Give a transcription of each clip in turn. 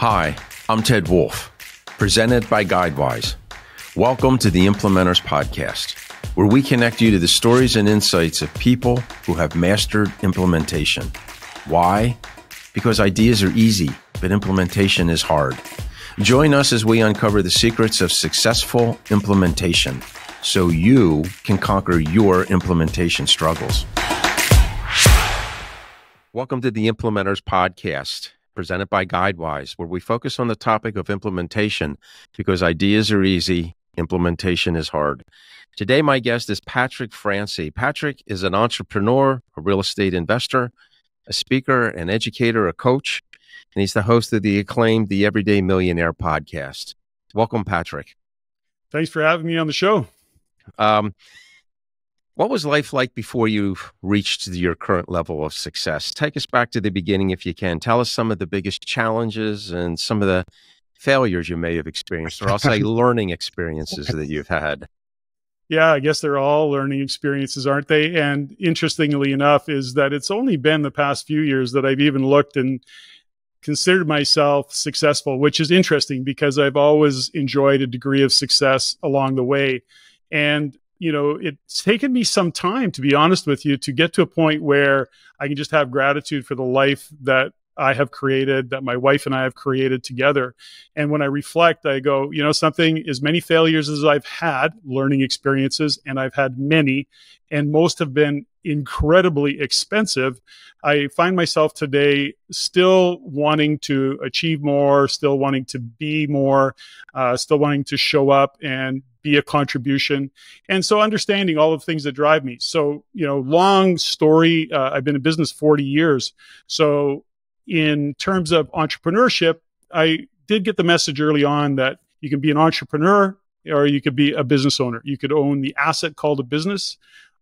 Hi, I'm Ted Wolf, presented by GuideWise. Welcome to the Implementors Podcast, where we connect you to the stories and insights of people who have mastered implementation. Why? Because ideas are easy, but implementation is hard. Join us as we uncover the secrets of successful implementation so you can conquer your implementation struggles. Welcome to the Implementors Podcast presented by GuideWise, where we focus on the topic of implementation because ideas are easy, implementation is hard. Today, my guest is Patrick Francey. Patrick is an entrepreneur, a real estate investor, a speaker, an educator, a coach, and he's the host of the acclaimed The Everyday Millionaire podcast. Welcome, Patrick. Thanks for having me on the show. Um, what was life like before you reached your current level of success? Take us back to the beginning if you can. Tell us some of the biggest challenges and some of the failures you may have experienced, or I'll say learning experiences that you've had. Yeah, I guess they're all learning experiences, aren't they? And interestingly enough, is that it's only been the past few years that I've even looked and considered myself successful, which is interesting because I've always enjoyed a degree of success along the way. And you know, it's taken me some time, to be honest with you, to get to a point where I can just have gratitude for the life that I have created, that my wife and I have created together. And when I reflect, I go, you know, something as many failures as I've had, learning experiences, and I've had many, and most have been incredibly expensive. I find myself today still wanting to achieve more, still wanting to be more, uh, still wanting to show up and be a contribution. And so understanding all of the things that drive me. So, you know, long story, uh, I've been in business 40 years. So in terms of entrepreneurship, I did get the message early on that you can be an entrepreneur or you could be a business owner. You could own the asset called a business,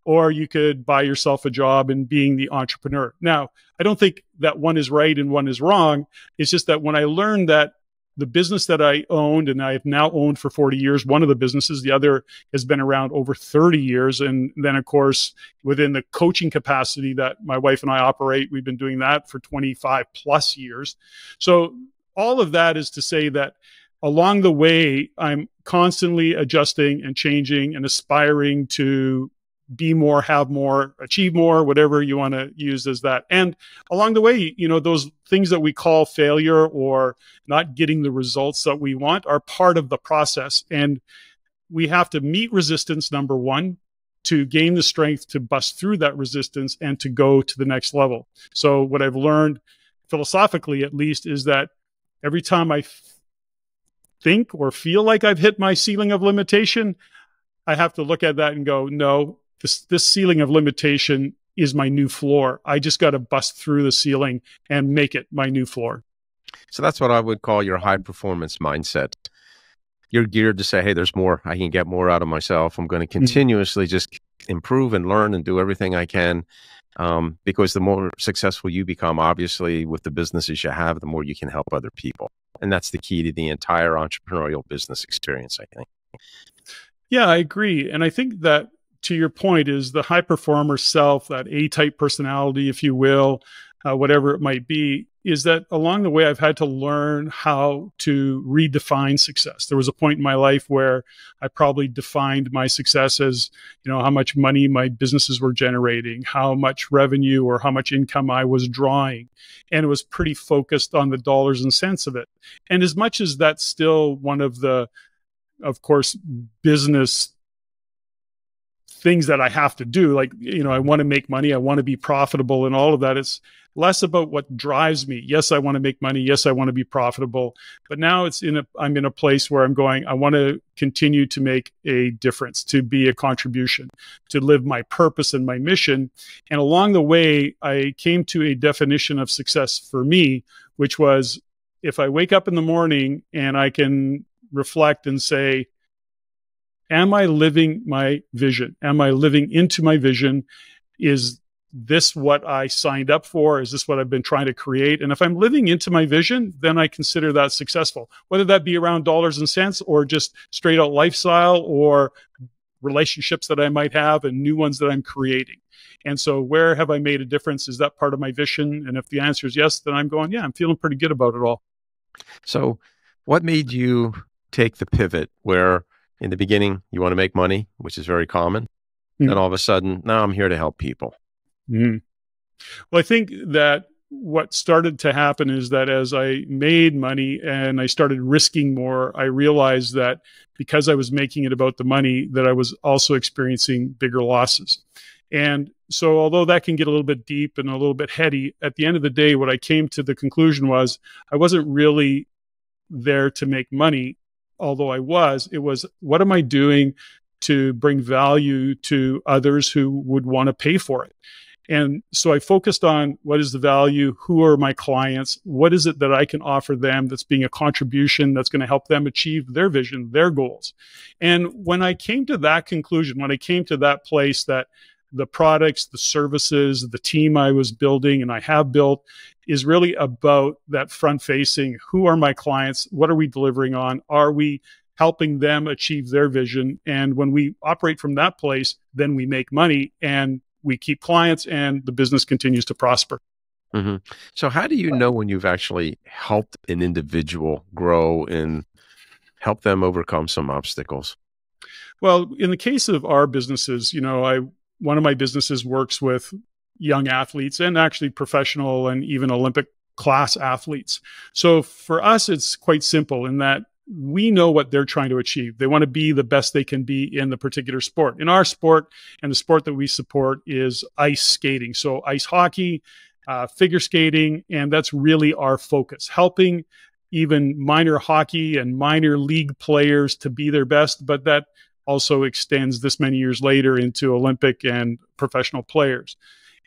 or you could buy yourself a job and being the entrepreneur. Now, I don't think that one is right and one is wrong. It's just that when I learned that the business that I owned and I've now owned for 40 years, one of the businesses, the other has been around over 30 years. And then, of course, within the coaching capacity that my wife and I operate, we've been doing that for 25 plus years. So, all of that is to say that along the way, I'm constantly adjusting and changing and aspiring to be more, have more, achieve more, whatever you want to use as that. And along the way, you know, those things that we call failure or not getting the results that we want are part of the process. And we have to meet resistance, number one, to gain the strength to bust through that resistance and to go to the next level. So, what I've learned philosophically, at least, is that every time I think or feel like I've hit my ceiling of limitation, I have to look at that and go, no, this this ceiling of limitation is my new floor. I just got to bust through the ceiling and make it my new floor. So that's what I would call your high performance mindset. You're geared to say, hey, there's more. I can get more out of myself. I'm going to mm-hmm. continuously mm-hmm. just improve and learn and do everything I can. Um, because the more successful you become, obviously, with the businesses you have, the more you can help other people. And that's the key to the entire entrepreneurial business experience, I think. Yeah, I agree. And I think that to your point is the high performer self, that A type personality, if you will, uh, whatever it might be, is that along the way I've had to learn how to redefine success. There was a point in my life where I probably defined my success as, you know, how much money my businesses were generating, how much revenue or how much income I was drawing. And it was pretty focused on the dollars and cents of it. And as much as that's still one of the, of course, business things that I have to do. Like, you know, I want to make money, I want to be profitable, and all of that. It's less about what drives me. Yes, I want to make money. Yes, I want to be profitable. But now it's in a, I'm in a place where I'm going, I want to continue to make a difference, to be a contribution, to live my purpose and my mission. And along the way, I came to a definition of success for me, which was if I wake up in the morning and I can reflect and say, Am I living my vision? Am I living into my vision? Is this what I signed up for? Is this what I've been trying to create? And if I'm living into my vision, then I consider that successful, whether that be around dollars and cents or just straight out lifestyle or relationships that I might have and new ones that I'm creating. And so, where have I made a difference? Is that part of my vision? And if the answer is yes, then I'm going, yeah, I'm feeling pretty good about it all. So, what made you take the pivot where in the beginning you want to make money, which is very common, mm-hmm. and all of a sudden, now I'm here to help people? Mm-hmm. Well, I think that what started to happen is that as I made money and I started risking more, I realized that because I was making it about the money, that I was also experiencing bigger losses. And so, although that can get a little bit deep and a little bit heady, at the end of the day, what I came to the conclusion was I wasn't really there to make money, although I was. It was what am I doing to bring value to others who would want to pay for it? And so I focused on what is the value? Who are my clients? What is it that I can offer them that's being a contribution that's going to help them achieve their vision, their goals? And when I came to that conclusion, when I came to that place that the products, the services, the team I was building and I have built is really about that front facing. Who are my clients? What are we delivering on? Are we helping them achieve their vision? And when we operate from that place, then we make money and we keep clients and the business continues to prosper. Mm-hmm. So, how do you know when you've actually helped an individual grow and help them overcome some obstacles? Well, in the case of our businesses, you know, I one of my businesses works with young athletes and actually professional and even Olympic class athletes. So for us, it's quite simple in that we know what they're trying to achieve. They want to be the best they can be in the particular sport. In our sport, and the sport that we support is ice skating. So, ice hockey, uh, figure skating, and that's really our focus, helping even minor hockey and minor league players to be their best. But that also extends this many years later into Olympic and professional players.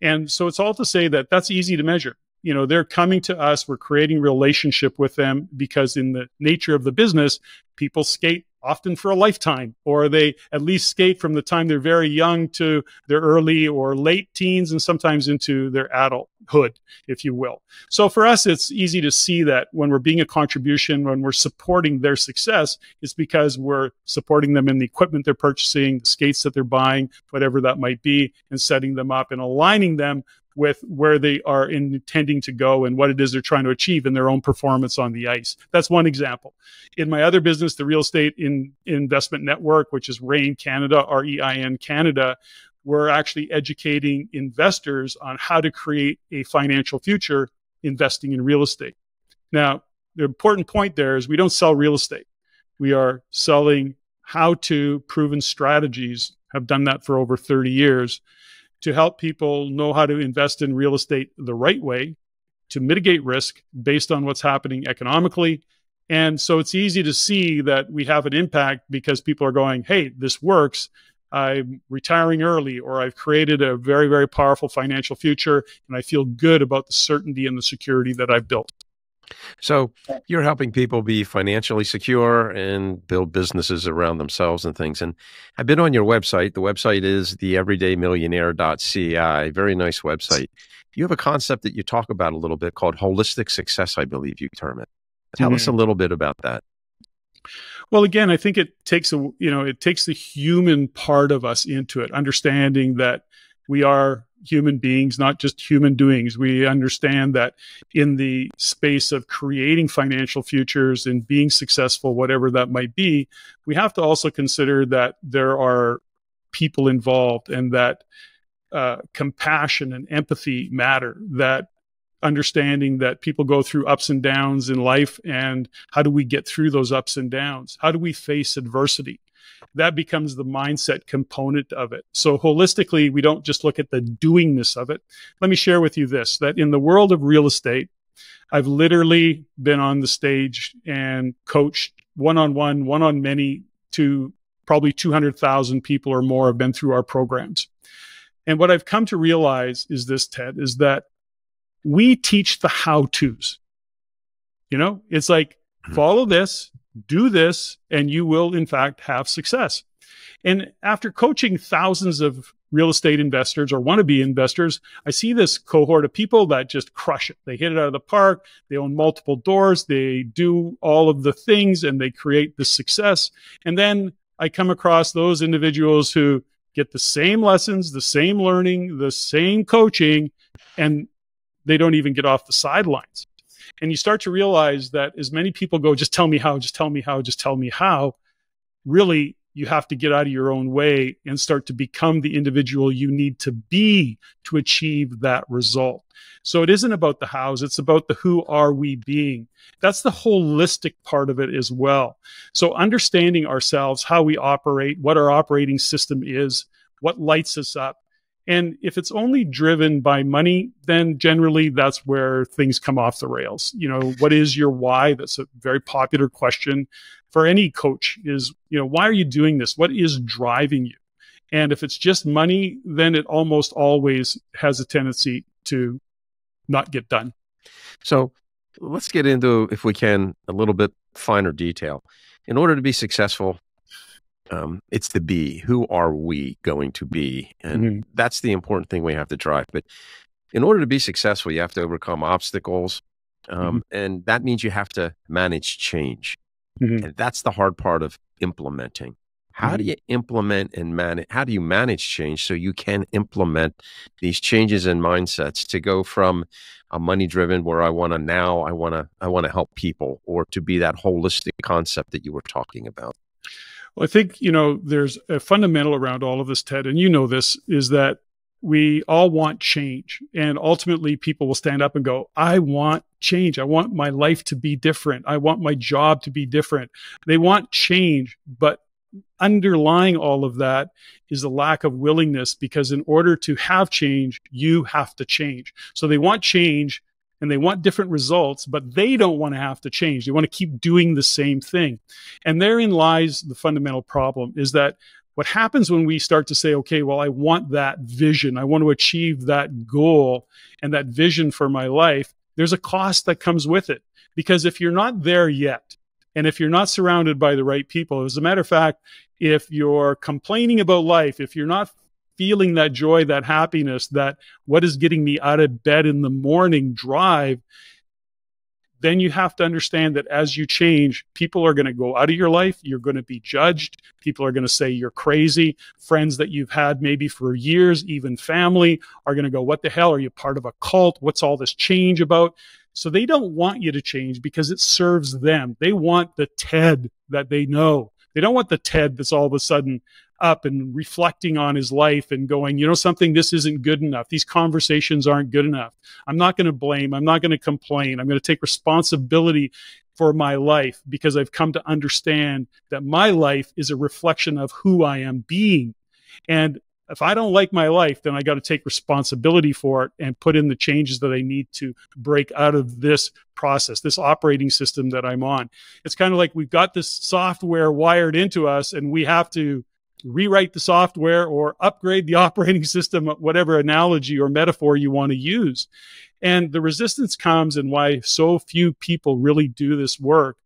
And so, it's all to say that that's easy to measure. You know they're coming to us we're creating relationship with them because in the nature of the business people skate often for a lifetime or they at least skate from the time they're very young to their early or late teens and sometimes into their adulthood if you will. So for us it's easy to see that when we're being a contribution when we're supporting their success it's because we're supporting them in the equipment they're purchasing the skates that they're buying whatever that might be and setting them up and aligning them with where they are intending to go and what it is they're trying to achieve in their own performance on the ice. That's one example. In my other business, the real estate in, investment network, which is REIN Canada, R E I N Canada, we're actually educating investors on how to create a financial future investing in real estate. Now, the important point there is we don't sell real estate. We are selling how to proven strategies, have done that for over 30 years to help people know how to invest in real estate the right way to mitigate risk based on what's happening economically. And so it's easy to see that we have an impact because people are going, hey, this works. I'm retiring early, or I've created a very, very powerful financial future, and I feel good about the certainty and the security that I've built. So you're helping people be financially secure and build businesses around themselves and things. And I've been on your website. The website is theeverydaymillionaire.ca. Very nice website. You have a concept that you talk about a little bit called holistic success, I believe you term it. Tell mm-hmm. us a little bit about that. Well, again, I think it takes a you know it takes the human part of us into it, understanding that we are human beings, not just human doings. We understand that in the space of creating financial futures and being successful, whatever that might be, we have to also consider that there are people involved and that uh, compassion and empathy matter, that understanding that people go through ups and downs in life and how do we get through those ups and downs? How do we face adversity? that becomes the mindset component of it. So holistically, we don't just look at the doingness of it. Let me share with you this that in the world of real estate, I've literally been on the stage and coached one on one, one on many to probably 200,000 people or more have been through our programs. And what I've come to realize is this, Ted, is that we teach the how to's. You know, it's like hmm. follow this, do this and you will in fact have success. And after coaching thousands of real estate investors or wannabe investors, I see this cohort of people that just crush it. They hit it out of the park. They own multiple doors. They do all of the things and they create the success. And then I come across those individuals who get the same lessons, the same learning, the same coaching, and they don't even get off the sidelines. And you start to realize that as many people go, just tell me how, just tell me how, just tell me how, really you have to get out of your own way and start to become the individual you need to be to achieve that result. So it isn't about the hows, it's about the who are we being. That's the holistic part of it as well. So understanding ourselves, how we operate, what our operating system is, what lights us up. And if it's only driven by money, then generally that's where things come off the rails. You know, what is your why? That's a very popular question for any coach is, you know, why are you doing this? What is driving you? And if it's just money, then it almost always has a tendency to not get done. So let's get into, if we can, a little bit finer detail. In order to be successful, um, it's the be. Who are we going to be? And mm-hmm. that's the important thing we have to drive. But in order to be successful, you have to overcome obstacles. Um, mm-hmm. And that means you have to manage change. Mm-hmm. And that's the hard part of implementing. How do mm-hmm. you implement and manage? How do you manage change so you can implement these changes in mindsets to go from a money driven where I want to now I want to I want to help people or to be that holistic concept that you were talking about? Well, I think you know there's a fundamental around all of this, Ted, and you know this is that we all want change. And ultimately, people will stand up and go, I want change. I want my life to be different. I want my job to be different. They want change, but underlying all of that is a lack of willingness because in order to have change, you have to change. So they want change and they want different results, but they don't want to have to change. They want to keep doing the same thing. And therein lies the fundamental problem is that what happens when we start to say, okay, well, I want that vision, I want to achieve that goal and that vision for my life, there's a cost that comes with it. Because if you're not there yet, and if you're not surrounded by the right people, as a matter of fact, if you're complaining about life, if you're not feeling that joy, that happiness, that what is getting me out of bed in the morning drive, then you have to understand that as you change, people are going to go out of your life. You're going to be judged. People are going to say you're crazy. Friends that you've had maybe for years, even family, are going to go, What the hell? Are you part of a cult? What's all this change about? So they don't want you to change because it serves them. They want the Ted that they know. They don't want the Ted that's all of a sudden up and reflecting on his life and going, you know, something, this isn't good enough. These conversations aren't good enough. I'm not going to blame. I'm not going to complain. I'm going to take responsibility for my life because I've come to understand that my life is a reflection of who I am being. And if I don't like my life, then I got to take responsibility for it and put in the changes that I need to break out of this process, this operating system that I'm on. It's kind of like we've got this software wired into us and we have to rewrite the software or upgrade the operating system, whatever analogy or metaphor you want to use. And the resistance comes and why so few people really do this work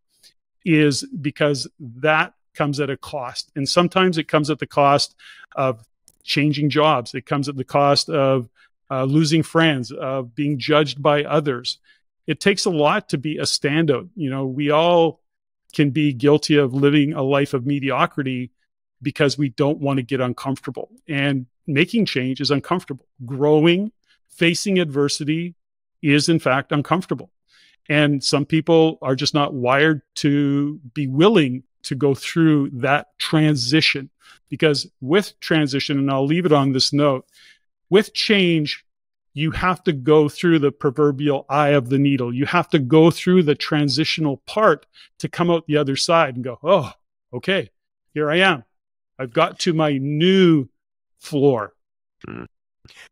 is because that comes at a cost. And sometimes it comes at the cost of changing jobs. It comes at the cost of uh, losing friends, of being judged by others. It takes a lot to be a standout. You know, we all can be guilty of living a life of mediocrity because we don't want to get uncomfortable. And making change is uncomfortable. Growing, facing adversity is, in fact, uncomfortable. And some people are just not wired to be willing to go through that transition. Because with transition, and I'll leave it on this note, with change, you have to go through the proverbial eye of the needle. You have to go through the transitional part to come out the other side and go, oh, okay, here I am. I've got to my new floor. Mm.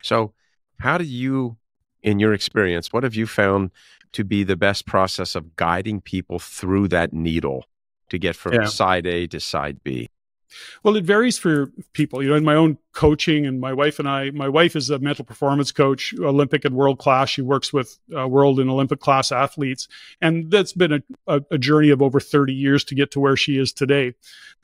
So, how do you, in your experience, what have you found to be the best process of guiding people through that needle to get from yeah. side A to side B? Well, it varies for people. You know, in my own coaching, and my wife and I, my wife is a mental performance coach, Olympic and world class. She works with uh, world and Olympic class athletes. And that's been a, a, a journey of over 30 years to get to where she is today.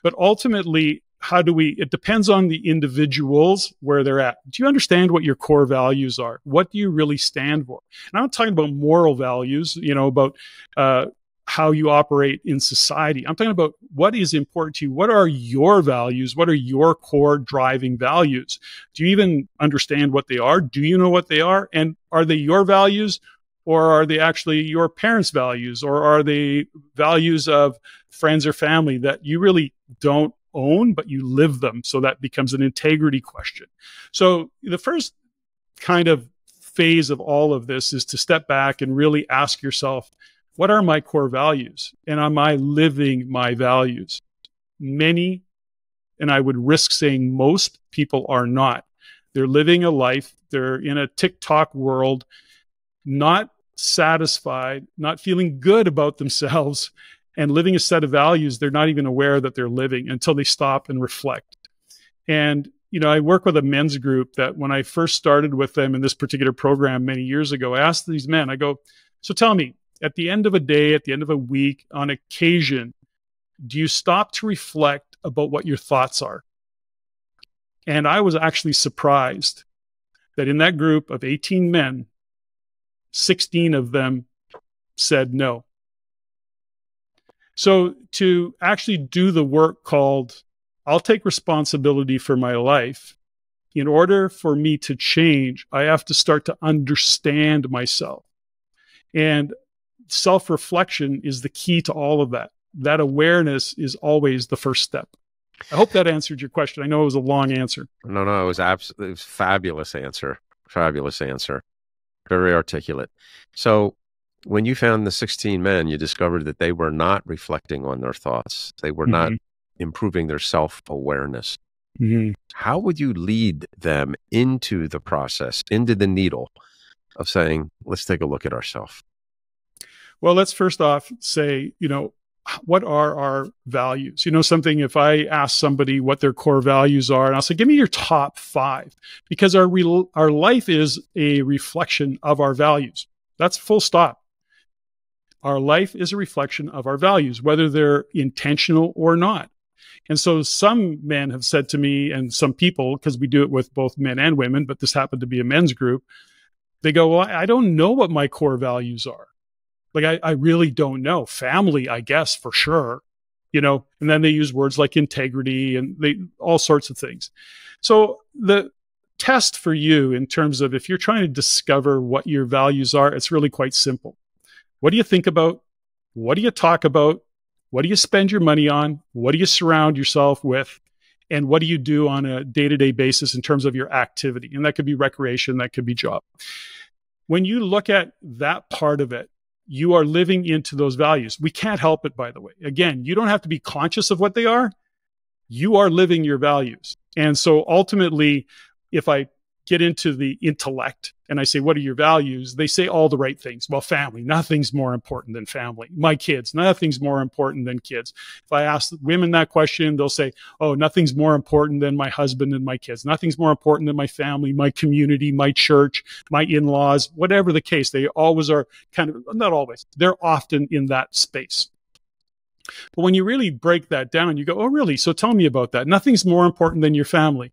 But ultimately, how do we it depends on the individuals where they're at. Do you understand what your core values are? What do you really stand for? And i'm not talking about moral values you know about uh, how you operate in society. I'm talking about what is important to you. What are your values? What are your core driving values? Do you even understand what they are? Do you know what they are? And are they your values or are they actually your parents' values, or are they values of friends or family that you really don't own, but you live them? So that becomes an integrity question. So the first kind of phase of all of this is to step back and really ask yourself, what are my core values? And am I living my values? Many, and I would risk saying most people are not. They're living a life, they're in a TikTok world, not satisfied, not feeling good about themselves, and living a set of values they're not even aware that they're living until they stop and reflect. And you know, I work with a men's group that when I first started with them in this particular program many years ago, I asked these men, I go, so tell me, at the end of a day, at the end of a week, on occasion, do you stop to reflect about what your thoughts are? And I was actually surprised that in that group of 18 men, 16 of them said no. So to actually do the work called, I'll take responsibility for my life. In order for me to change, I have to start to understand myself. And self reflection is the key to all of that. That awareness is always the first step. I hope that answered your question. I know it was a long answer. No, no, it was absolutely fabulous answer. Fabulous answer. Very articulate. So, when you found the 16 men, you discovered that they were not reflecting on their thoughts. They were mm-hmm. not improving their self awareness. Mm-hmm. How would you lead them into the process, into the needle of saying, let's take a look at ourselves? Well, let's first off say, you know, what are our values? You know, something if I ask somebody what their core values are, and I'll say, give me your top five, because our, re- our life is a reflection of our values. That's full stop. Our life is a reflection of our values, whether they're intentional or not. And so some men have said to me, and some people, because we do it with both men and women, but this happened to be a men's group, they go, Well, I don't know what my core values are. Like, I, I really don't know. Family, I guess, for sure. You know, and then they use words like integrity and they all sorts of things. So the test for you in terms of if you're trying to discover what your values are, it's really quite simple. What do you think about? What do you talk about? What do you spend your money on? What do you surround yourself with? And what do you do on a day to day basis in terms of your activity? And that could be recreation, that could be job. When you look at that part of it, you are living into those values. We can't help it, by the way. Again, you don't have to be conscious of what they are. You are living your values. And so ultimately, if I get into the intellect and I say, What are your values? They say all the right things. Well, family, nothing's more important than family. My kids, nothing's more important than kids. If I ask women that question, they'll say, Oh, nothing's more important than my husband and my kids. Nothing's more important than my family, my community, my church, my in laws, whatever the case. They always are kind of, not always, they're often in that space. But when you really break that down, you go, Oh, really? So tell me about that. Nothing's more important than your family.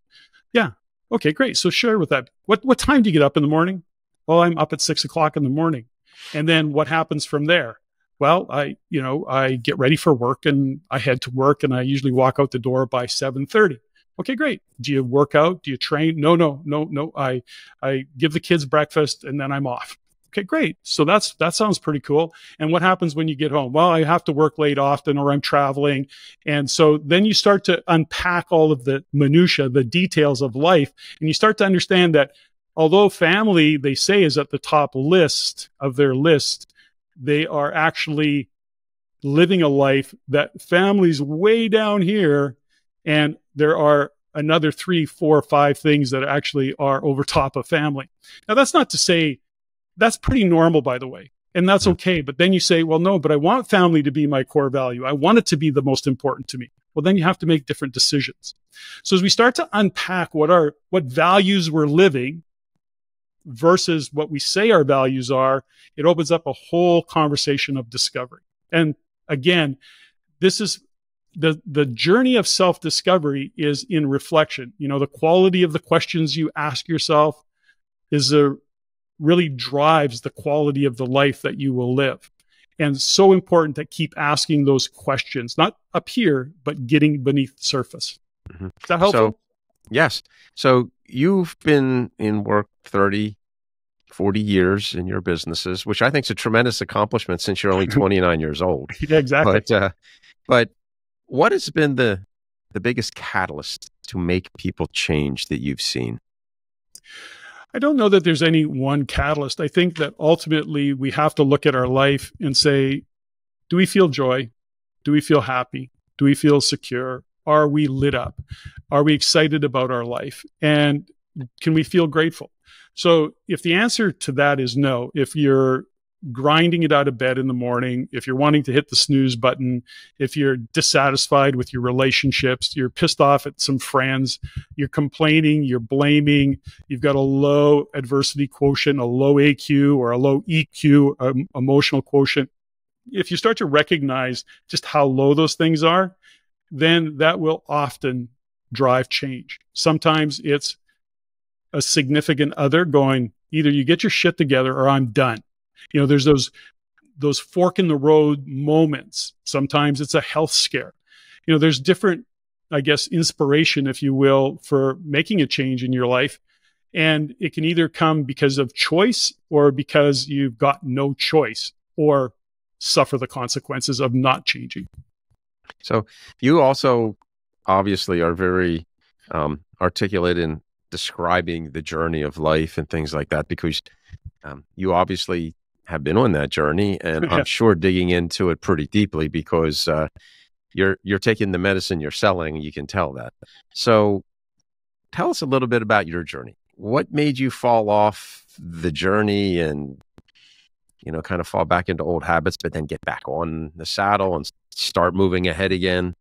Okay, great. So share with that. What what time do you get up in the morning? Well, I'm up at six o'clock in the morning. And then what happens from there? Well, I, you know, I get ready for work and I head to work and I usually walk out the door by 7:30. Okay, great. Do you work out? Do you train? No, no, no, no. I I give the kids breakfast and then I'm off. Okay, great. So that's that sounds pretty cool. And what happens when you get home? Well, I have to work late often or I'm traveling. And so then you start to unpack all of the minutia, the details of life, and you start to understand that although family they say is at the top list of their list, they are actually living a life that family's way down here and there are another three, four, five things that actually are over top of family. Now, that's not to say that's pretty normal, by the way. And that's hmm. okay. But then you say, well, no, but I want family to be my core value. I want it to be the most important to me. Well, then you have to make different decisions. So as we start to unpack what our, what values we're living versus what we say our values are, it opens up a whole conversation of discovery. And again, this is the the journey of self discovery is in reflection. You know, the quality of the questions you ask yourself is a really drives the quality of the life that you will live. And so important to keep asking those questions, not up here, but getting beneath the surface. Mm-hmm. Is that helpful? So, yes. So you've been in work 30, 40 years in your businesses, which I think is a tremendous accomplishment since you're only 29 years old. Yeah, exactly. But, uh, but what has been the, the biggest catalyst to make people change that you've seen? I don't know that there's any one catalyst. I think that ultimately we have to look at our life and say, do we feel joy? Do we feel happy? Do we feel secure? Are we lit up? Are we excited about our life? And can we feel grateful? So if the answer to that is no, if you're grinding it out of bed in the morning, if you're wanting to hit the snooze button, if you're dissatisfied with your relationships, you're pissed off at some friends, you're complaining, you're blaming, you've got a low adversity quotient, a low AQ or a low EQ, um, emotional quotient. If you start to recognize just how low those things are, then that will often drive change. Sometimes it's a significant other going, either you get your shit together or I'm done you know there's those those fork in the road moments. Sometimes it's a health scare. You know there's different i guess inspiration if you will for making a change in your life. And it can either come because of choice or because you've got no choice or suffer the consequences of not changing. So you also obviously are very um, articulate in describing the journey of life and things like that because um, you obviously have been on that journey, and. I'm sure digging into it pretty deeply because uh, you're you're taking the medicine you're selling. You can tell that. So, tell us a little bit about your journey. What made you fall off the journey and you know kind of fall back into old habits, but then get back on the saddle and start moving ahead again?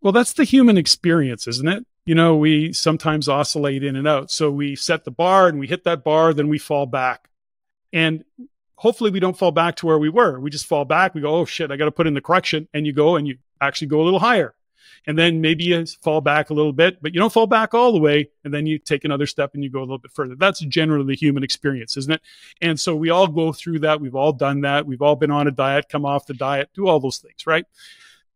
Well, that's the human experience, isn't it? You know, we sometimes oscillate in and out. So we set the bar and we hit that bar, then we fall back. And hopefully we don't fall back to where we were. We just fall back. We go, oh shit, I got to put in the correction. And you go and you actually go a little higher. And then maybe you fall back a little bit, but you don't fall back all the way. And then you take another step and you go a little bit further. That's generally the human experience, isn't it? And so we all go through that. We've all done that. We've all been on a diet, come off the diet, do all those things, right?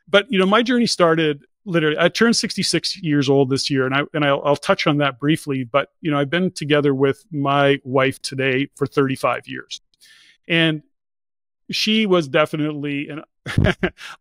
But, you know, my journey started literally i turned 66 years old this year and i and I'll, I'll, touch on that briefly but you know i've been together with my wife today for 35 years and she was definitely and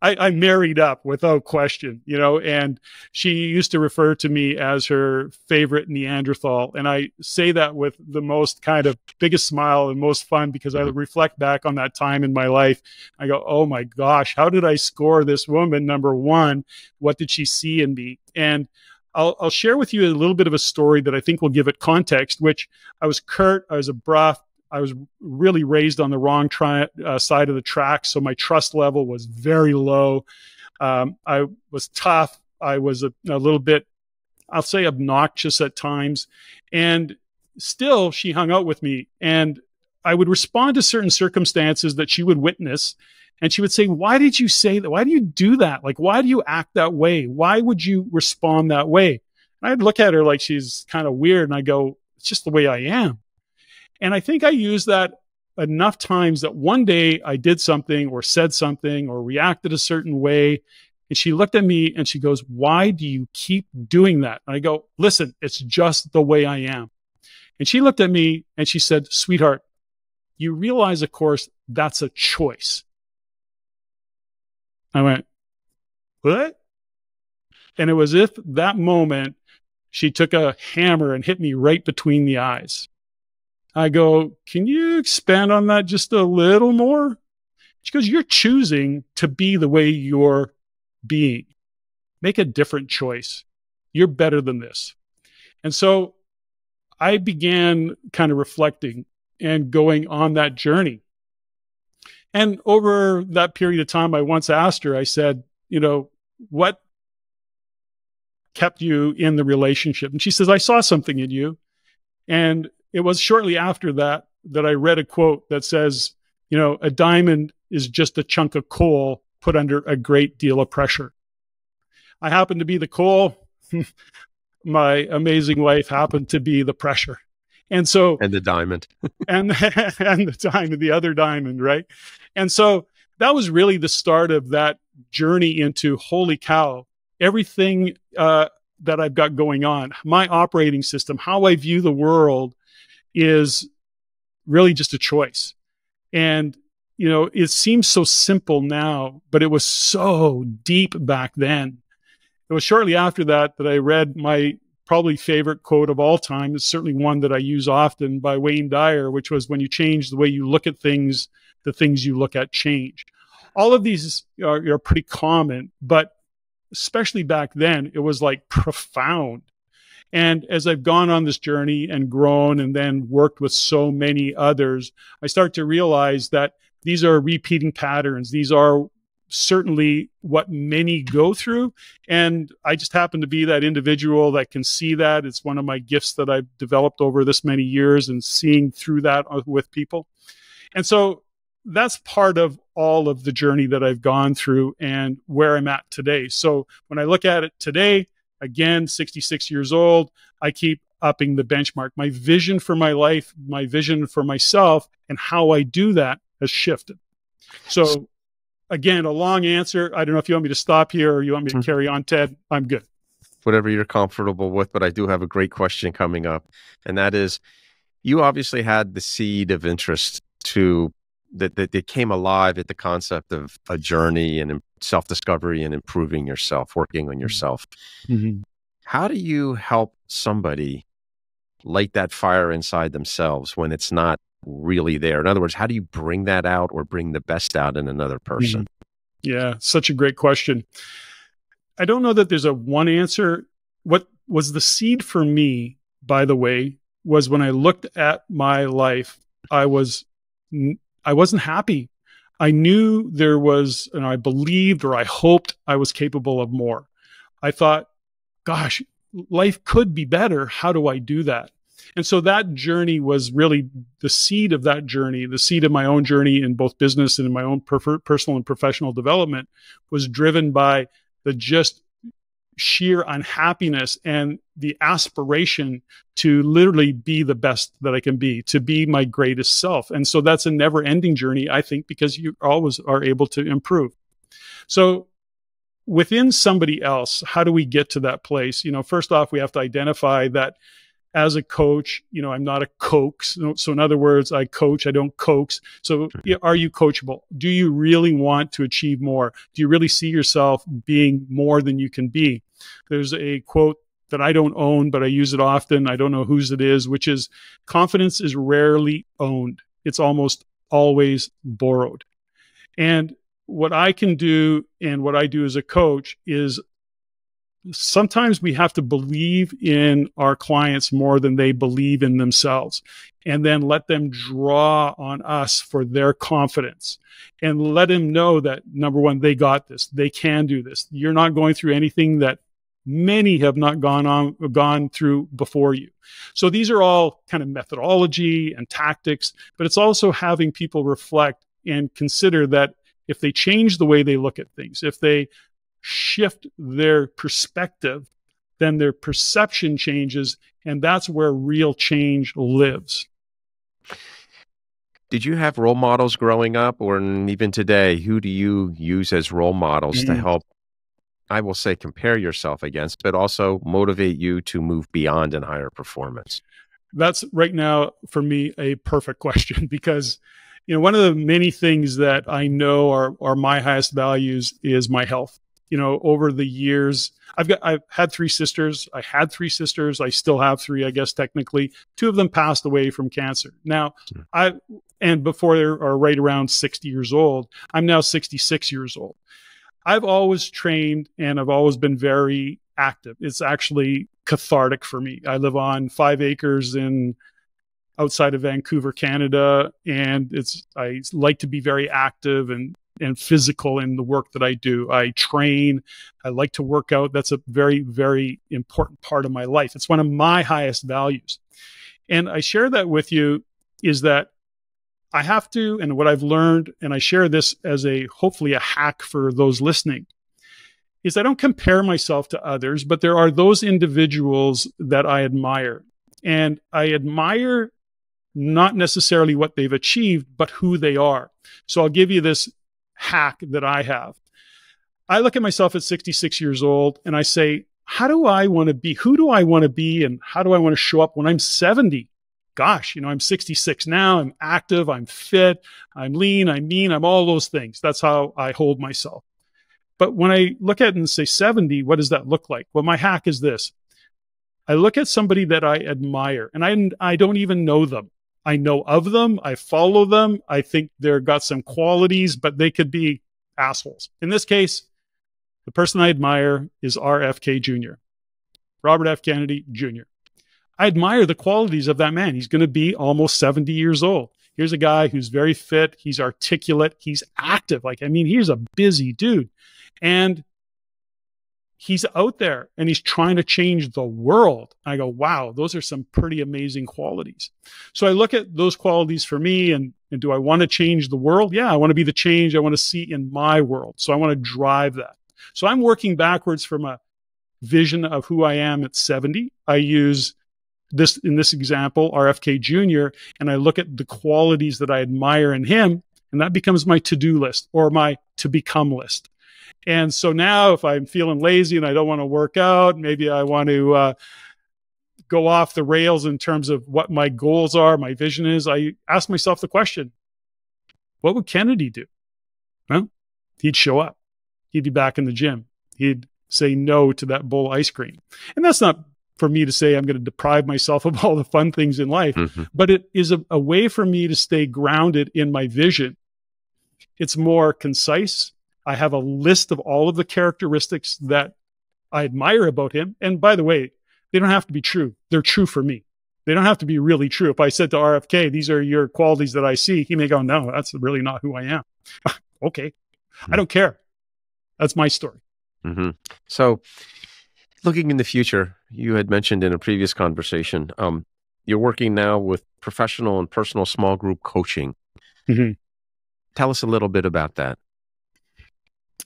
I, I, married up without question, you know, and she used to refer to me as her favorite Neanderthal. And I say that with the most kind of biggest smile and most fun because I reflect back on that time in my life. I go, oh my gosh, how did I score this woman? Number one, what did she see in me? And I'll, I'll share with you a little bit of a story that I think will give it context, which I was curt, I was abrupt, I was really raised on the wrong tri- uh, side of the track, so my trust level was very low. Um, I was tough. I was a, a, little bit, I'll say, obnoxious at times, and still she hung out with me. And I would respond to certain circumstances that she would witness, and she would say, "Why did you say that? Why do you do that? Like, why do you act that way? Why would you respond that way?" And I'd look at her like she's kind of weird, and I go, "It's just the way I am." And I think I used that enough times that one day I did something or said something or reacted a certain way. And she looked at me and she goes, Why do you keep doing that? And I go, Listen, it's just the way I am. And she looked at me and she said, Sweetheart, you realize, of course, that's a choice. I went, What? And it was if that moment she took a hammer and hit me right between the eyes. I go, Can you expand on that just a little more? She goes, You're choosing to be the way you're being. Make a different choice. You're better than this. And so I began kind of reflecting and going on that journey. And over that period of time, I once asked her, I said, You know, what kept you in the relationship? And she says, I saw something in you. And it was shortly after that that I read a quote that says, you know, a diamond is just a chunk of coal put under a great deal of pressure. I happened to be the coal. My amazing wife happened to be the pressure. And so and the diamond. and and the diamond, the other diamond, right? And so that was really the start of that journey into holy cow, everything uh, that I've got going on, my operating system, how I view the world, is really just a choice. And, you know, it seems so simple now, but it was so deep back then. It was shortly after that that I read my probably favorite quote of all time. It's certainly one that I use often by Wayne Dyer, which was when you change the way you look at things, the things you look at change. All of these are, are pretty common, but especially back then, it was like profound. And as I've gone on this journey and grown and then worked with so many others, I start to realize that these are repeating patterns. These are certainly what many go through. And I just happen to be that individual that can see that. It's one of my gifts that I've developed over this many years and seeing through that uh, with people. And so that's part of all of the journey that I've gone through and where I'm at today. So when I look at it today, again, 66 years old, I keep upping the benchmark. My vision for my life, my vision for myself, and how I do that has shifted. So again, a long answer. I don't know if you want me to stop here or you want me to mm-hmm. carry on, Ted. I'm good. Whatever you're comfortable with, but I do have a great question coming up. And that is you obviously had the seed of interest to that, that, that came alive at the concept of a journey and self discovery and improving yourself, working on mm-hmm. yourself. Mm-hmm. How do you help somebody light that fire inside themselves when it's not really there? In other words, how do you bring that out or bring the best out in another person? Mm-hmm. Yeah, such a great question. I don't know that there's a one answer. What was the seed for me, by the way, was when I looked at my life, I was I wasn't happy. I knew there was, and I believed or I hoped I was capable of more. I thought, gosh, life could be better. How do I do that? And so that journey was really the seed of that journey, the seed of my own journey in both business and in my own per- personal and professional development was driven by the just sheer unhappiness and the aspiration to literally be the best that I can be, to be my greatest self. And so that's a never ending journey, I think, because you always are able to improve. So within somebody else, how do we get to that place? You know, first off, we have to identify that as a coach, you know, I'm not a coax. So, in other words, I coach, I don't coax. So, hmm. are you coachable? Do you really want to achieve more? Do you really see yourself being more than you can be? There's a quote that I don't own, but I use it often. I don't know whose it is, which is confidence is rarely owned, it's almost always borrowed. And what I can do and what I do as a coach is sometimes we have to believe in our clients more than they believe in themselves and then let them draw on us for their confidence and let them know that number one they got this they can do this you're not going through anything that many have not gone on gone through before you so these are all kind of methodology and tactics but it's also having people reflect and consider that if they change the way they look at things if they shift their perspective, then their perception changes, and that's where real change lives. Did you have role models growing up, or even today? Who do you use as role models mm-hmm. to mm. help? I will say compare yourself against, but also motivate you to move beyond and higher performance. That's right now for me a perfect question because you know one of the many things that I know are are my highest values is my health you know, over the years, I've got, I've had three sisters. I had three sisters. I still have three, I guess, technically. Two of them passed away from cancer. Now, mm. I, and before they are right around 60 years old, I'm now 66 years old. I've always trained and I've always been very active. It's actually cathartic for me. I live on five acres in outside of Vancouver, Canada, and it's I like to be very active and and physical in the work that I do. I train. I like to work out. That's a very, very important part of my life. It's one of my highest values. And I share that with you is that I have to, and what I've learned, and I share this as a hopefully a hack for those listening, is I don't compare myself to others, but there are those individuals that I admire. And I admire not necessarily what they've achieved, but who they are. So I'll give you this hack that I have. I look at myself at 66 years old and I say, how do I want to be? Who do I want to be? And how do I want to show up when I'm 70? Gosh, you know, I'm 66 now. I'm active. I'm fit. I'm lean. I'm mean. I'm all those things. That's how I hold myself. But when I look at and say 70, what does that look like? Well, my hack is this. I look at somebody that I admire and I, I don't even know them. I know of them. I follow them. I think they've got some qualities, but they could be assholes. In this case, the person I admire is RFK Jr., Robert F. Kennedy Jr. I admire the qualities of that man. He's going to be almost 70 years old. Here's a guy who's very fit. He's articulate. He's active. Like, I mean, he's a busy dude. And he's out there and he's trying to change the world. I go, wow, those are some pretty amazing qualities. So I look at those qualities for me and, and do I want to change the world? Yeah, I want to be the change I want to see in my world. So I want to drive that. So I'm working backwards from a vision of who I am at 70. I use this in this example, RFK Jr., and I look at the qualities that I admire in him, and that becomes my to-do list or my to become list. And so now, if I'm feeling lazy and I don't want to work out, maybe I want to uh, go off the rails in terms of what my goals are, my vision is. I ask myself the question: What would Kennedy do? Well, he'd show up. He'd be back in the gym. He'd say no to that bowl of ice cream, and that's not for me to say I'm going to deprive myself of all the fun things in life, mm-hmm. but it is a, a way for me to stay grounded in my vision. It's more concise. I have a list of all of the characteristics that I admire about him. And by the way, they don't have to be true. They're true for me. They don't have to be really true. If I said to RFK, these are your qualities that I see, he may go, no, that's really not who I am. okay. Mm-hmm. I don't care. That's my story. Mm-hmm. So looking in the future, you had mentioned in a previous conversation, um, you're working now with professional and personal small group coaching. Mm-hmm. Tell us a little bit about that.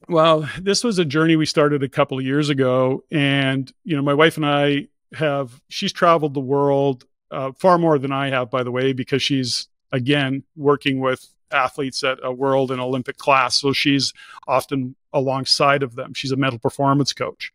Well, this was a journey we started a couple of years ago, and you know, my wife and I have. She's traveled the world uh, far more than I have, by the way, because she's again working with athletes at a world and Olympic class. So she's often alongside of them. She's a mental performance coach.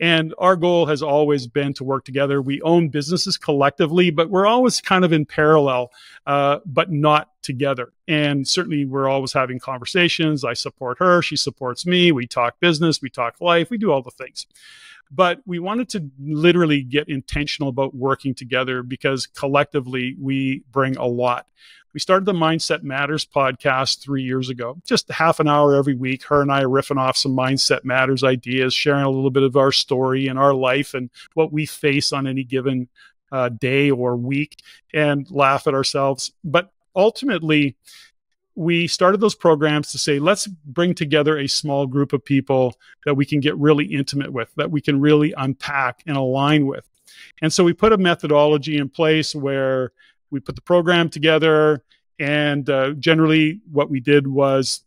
And our goal has always been to work together. We own businesses collectively, but we're always kind of in parallel, uh, but not together. And certainly we're always having conversations. I support her, she supports me. We talk business, we talk life, we do all the things. But we wanted to literally get intentional about working together because collectively we bring a lot. We started the Mindset Matters podcast three years ago, just half an hour every week. Her and I are riffing off some Mindset Matters ideas, sharing a little bit of our story and our life and what we face on any given uh, day or week and laugh at ourselves. But ultimately, we started those programs to say, let's bring together a small group of people that we can get really intimate with, that we can really unpack and align with. And so we put a methodology in place where we put the program together and uh, generally what we did was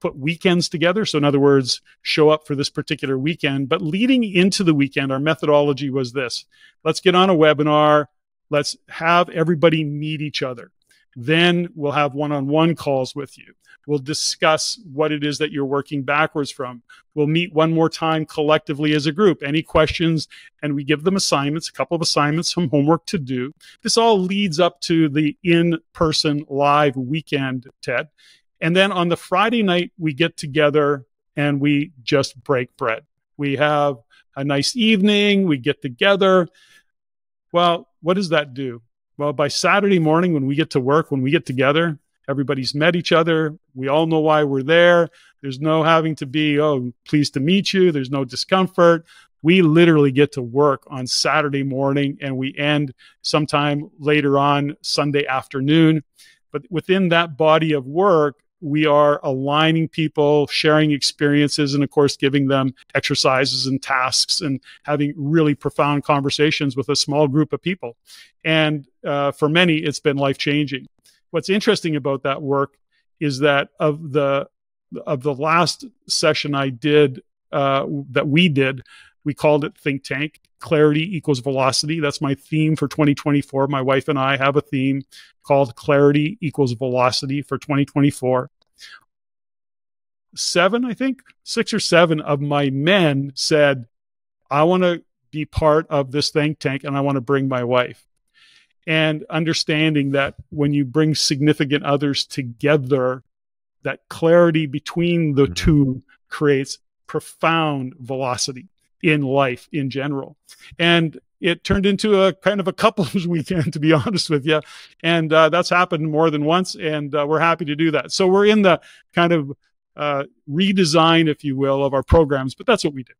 put weekends together. So in other words show up for this particular weekend. But leading into the weekend our methodology was this. Let's get on a webinar. Let's have everybody meet each other. Then we'll have one-on-one calls with you We'll discuss what it is that you're working backwards from. We'll meet one more time collectively as a group. Any questions? And we give them assignments, a couple of assignments, some homework to do. This all leads up to the in person live weekend, Ted. And then on the Friday night, we get together and we just break bread. We have a nice evening, we get together. Well, what does that do? Well, by Saturday morning, when we get to work, when we get together, Everybody's met each other. We all know why we're there. There's no having to be, oh, pleased to meet you. There's no discomfort. We literally get to work on Saturday morning and we end sometime later on Sunday afternoon. But within that body of work, we are aligning people, sharing experiences, and of course, giving them exercises and tasks and having really profound conversations with a small group of people. And uh, for many, it's been life changing what's interesting about that work is that of the of the last session I did uh, that we did, we called it Think Tank. Clarity equals velocity. That's my theme for 2024. My wife and I have a theme called Clarity equals velocity for 2024. Seven, I think, six or seven of my men said, I want to be part of this think tank and I want to bring my wife. And understanding that when you bring significant others together, that clarity between the mm-hmm. two creates profound velocity in life in general. And it turned into a kind of a couples weekend, to be honest with you. And uh, that's happened more than once, and uh, we're happy to do that. So we're in the kind of uh, redesign, if you will, of our programs, but that's what we do.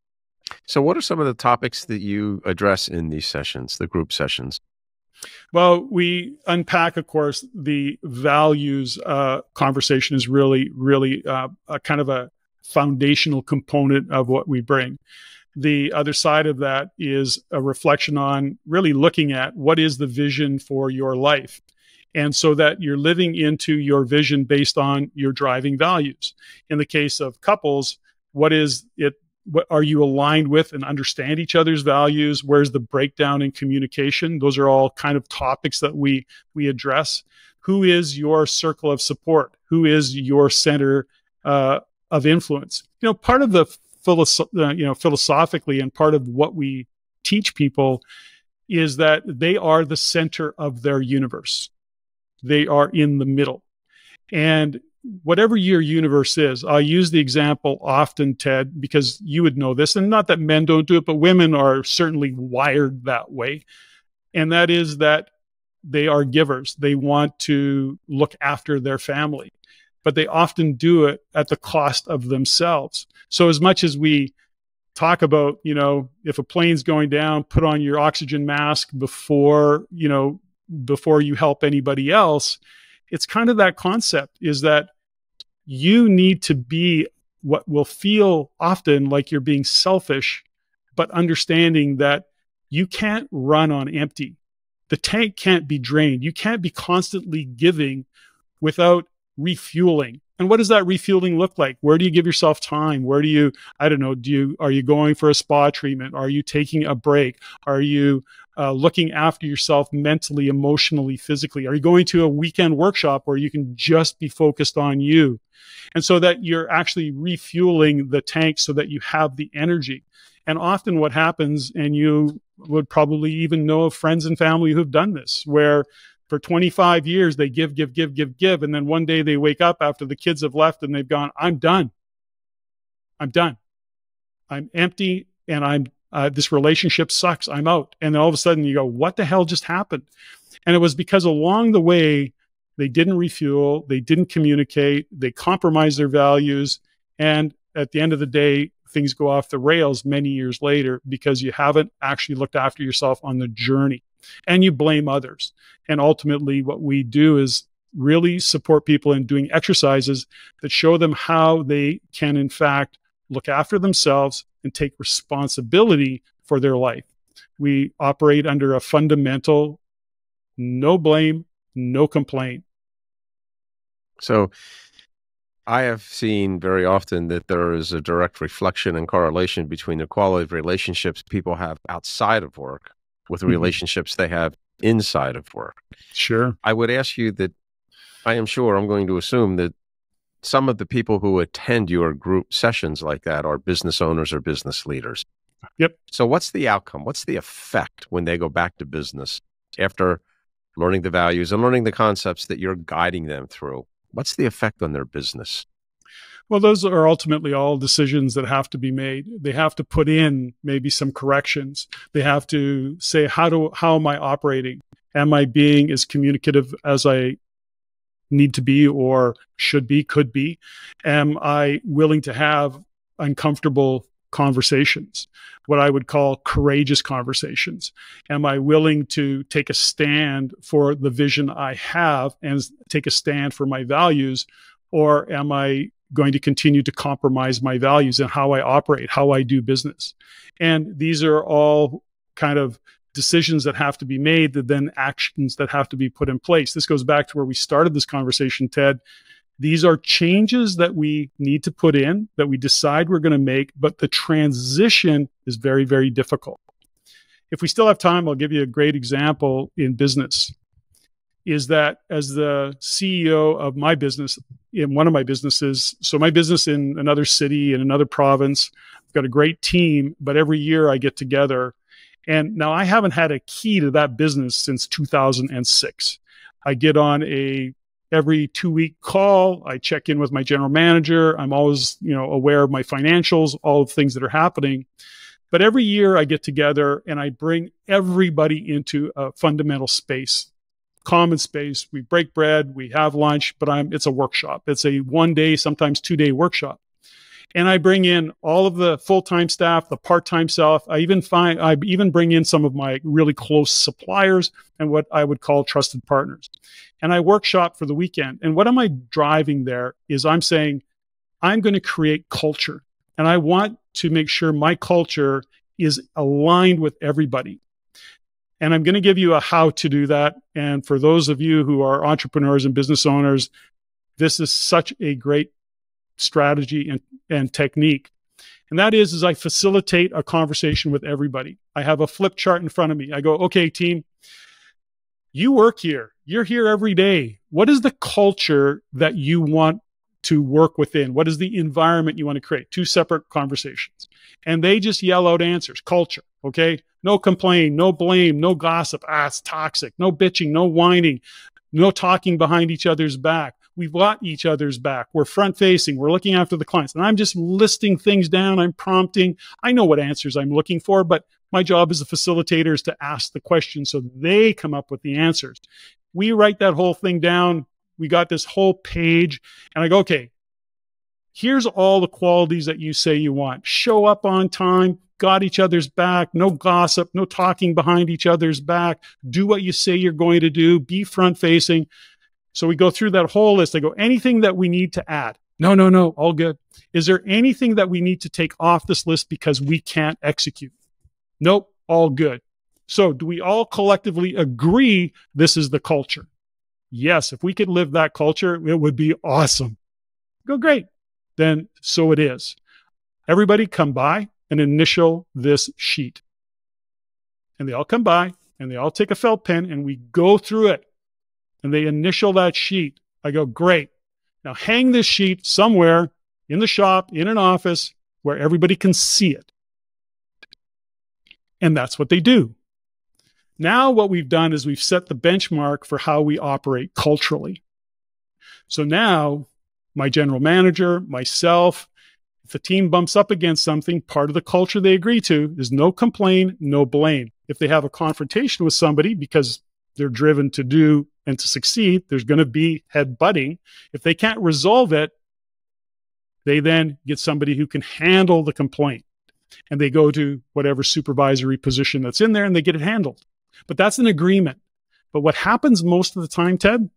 So, what are some of the topics that you address in these sessions, the group sessions? Well, we unpack, of course, the values uh, conversation is really, really uh, a kind of a foundational component of what we bring. The other side of that is a reflection on really looking at what is the vision for your life. And so that you're living into your vision based on your driving values. In the case of couples, what is it what are you aligned with and understand each other's values? Where's the breakdown in communication? Those are all kind of topics that we we address. Who is your circle of support? Who is your center uh, of influence? You know part of the philosoph- uh, you know philosophically and part of what we teach people is that they are the center of their universe. They are in the middle. And whatever your universe is, I use the example often, Ted, because you would know this, and not that men don't do it, but women are certainly wired that way. And that is that they are givers. They want to look after their family, but they often do it at the cost of themselves. So, as much as we talk about, you know, if a plane's going down, put on your oxygen mask before, you know, before you help anybody else, it's kind of that concept is that you need to be what will feel often like you're being selfish, but understanding that you can't run on empty. The tank can't be drained. You can't be constantly giving without refueling. And what does that refueling look like? Where do you give yourself time? Where do you, I don't know, do you, are you going for a spa treatment? Are you taking a break? Are you uh, looking after yourself mentally, emotionally, physically? Are you going to a weekend workshop where you can just be focused on you? And so that you're actually refueling the tank so that you have the energy. And often what happens, and you would probably even know of friends and family who've done this, where for 25 years they give, give, give, give, give. And then one day they wake up after the kids have left and they've gone, I'm done. I'm done. I'm empty and I'm uh, this relationship sucks. I'm out. And then all of a sudden you go, what the hell just happened? And it was because along the way, they didn't refuel, they didn't communicate, they compromised their values. And at the end of the day, things go off the rails many years later because you haven't actually looked after yourself on the journey and you blame others. And ultimately, what we do is really support people in doing exercises that show them how they can, in fact, look after themselves and take responsibility for their life. We operate under a fundamental no blame, no complaint. So, I have seen very often that there is a direct reflection and correlation between the quality of relationships people have outside of work with mm-hmm. relationships they have inside of work. Sure. I would ask you that I am sure I'm going to assume that some of the people who attend your group sessions like that are business owners or business leaders. Yep. So, what's the outcome? What's the effect when they go back to business after learning the values and learning the concepts that you're guiding them through? What's the effect on their business? Well, those are ultimately all decisions that have to be made. They have to put in maybe some corrections. They have to say, how do how am I operating? Am I being as communicative as I need to be or should be, could be? Am I willing to have uncomfortable conversations, what I would call courageous conversations? Am I willing to take a stand for the vision I have and take a stand for my values? Or am I going to continue to compromise my values and how I operate, how I do business? And these are all kind of decisions that have to be made, that then actions that have to be put in place. This goes back to where we started this conversation, Ted. These are changes that we need to put in, that we decide we're going to make, but the transition is very, very difficult. If we still have time, I'll give you a great example in business. Is that as the CEO of my business, in one of my businesses, so my business in another city, in another province, I've got a great team, but every year I get together And now I haven't had a key to that business since 2006. I get on a every two week call. I check in with my general manager. I'm always, you know, aware of my financials, all the things that are happening. But every year I get together and I bring everybody into a fundamental space, common space. We break bread, we have lunch, but I'm, it's a workshop. It's a one day, sometimes two day workshop. And I bring in all of the full-time staff, the part-time staff. I even find, I even bring in some of my really close suppliers and what I would call trusted partners. And I workshop for the weekend. And what am I driving there is I'm saying, I'm going to create culture and I want to make sure my culture is aligned with everybody. And I'm going to give you a how to do that. And for those of you who are entrepreneurs and business owners, this is such a great strategy and, and technique. And that is, is I facilitate a conversation with everybody. I have a flip chart in front of me. I go, okay, team, you work here. You're here every day. What is the culture that you want to work within? What is the environment you want to create? Two separate conversations. And they just yell out answers culture. Okay. No complain, no blame, no gossip. Ah, it's toxic. No bitching, no whining, no talking behind each other's back. We've got each other's back. We're front facing. We're looking after the clients. And I'm just listing things down. I'm prompting. I know what answers I'm looking for, but my job as a facilitator is to ask the question so they come up with the answers. We write that whole thing down we got this whole page. And I go, okay, here's all the qualities that you say you want. Show up on time, got each other's back, no gossip, no talking behind each other's back, do what you say you're going to do, be front facing. So we go through that whole list. I go, anything that we need to add? No, no, no, all good. Is there anything that we need to take off this list because we can't execute? Nope, all good. So do we all collectively agree this is the culture? yes, if we could live that culture, it would be awesome. Go great. Then so it is. Everybody come by and initial this sheet. And they all come by and they all take a felt pen and we go through it and they initial that sheet. I go, great. Now hang this sheet somewhere in the shop, in an office where everybody can see it. And that's what they do. Now, what we've done is we've set the benchmark for how we operate culturally. So now, my general manager, myself, if the team bumps up against something, part of the culture they agree to is no complain, no blame. If they have a confrontation with somebody because they're driven to do and to succeed, there's going to be head butting. If they can't resolve it, they then get somebody who can handle the complaint and they go to whatever supervisory position that's in there and they get it handled. But that's an agreement. But what happens most of the time, Ted,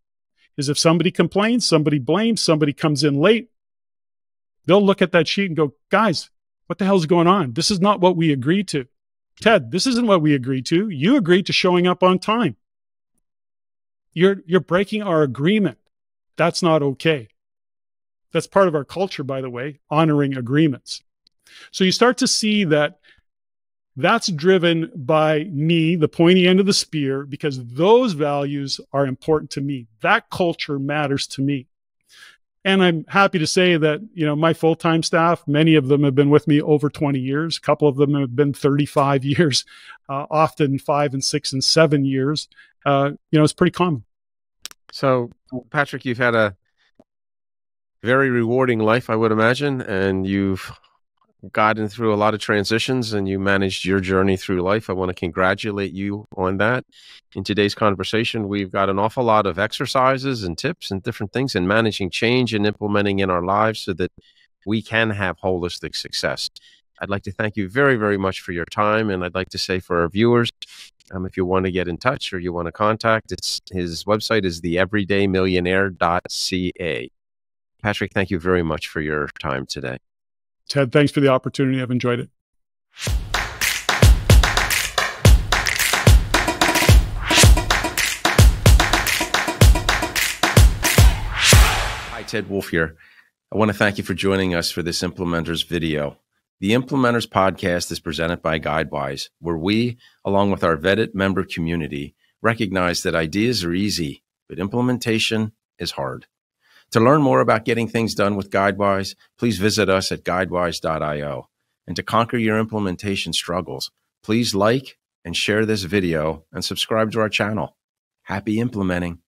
is if somebody complains, somebody blames, somebody comes in late, they'll look at that sheet and go, guys, what the hell's going on? This is not what we agreed to. Ted, this isn't what we agreed to. You agreed to showing up on time. You're, you're breaking our agreement. That's not okay. That's part of our culture, by the way, honoring agreements. So you start to see that that's driven by me, the pointy end of the spear, because those values are important to me. That culture matters to me. And I'm happy to say that, you know, my full-time staff, many of them have been with me over 20 years. A couple of them have been 35 years, uh, often five and six and seven years. Uh, you know, it's pretty common. So, Patrick, you've had a very rewarding life, I would imagine, and you've gotten through a lot of transitions and you managed your journey through life. I want to congratulate you on that. In today's conversation, we've got an awful lot of exercises and tips and different things in managing change and implementing in our lives so that we can have holistic success. I'd like to thank you very, very much for your time. And I'd like to say for our viewers, um, if you want to get in touch or you want to contact, it's his website is theeverydaymillionaire.ca. Patrick, thank you very much for your time today. Ted, thanks for the opportunity. I've enjoyed it. Hi, Ted Wolf here. I want to thank you for joining us for this Implementors video. The Implementors podcast is presented by GuideWise, where we, along with our vetted member community, recognize that ideas are easy, but implementation is hard. To learn more about getting things done with GuideWise, please visit us at guidewise.io. And to conquer your implementation struggles, please like and share this video and subscribe to our channel. Happy implementing.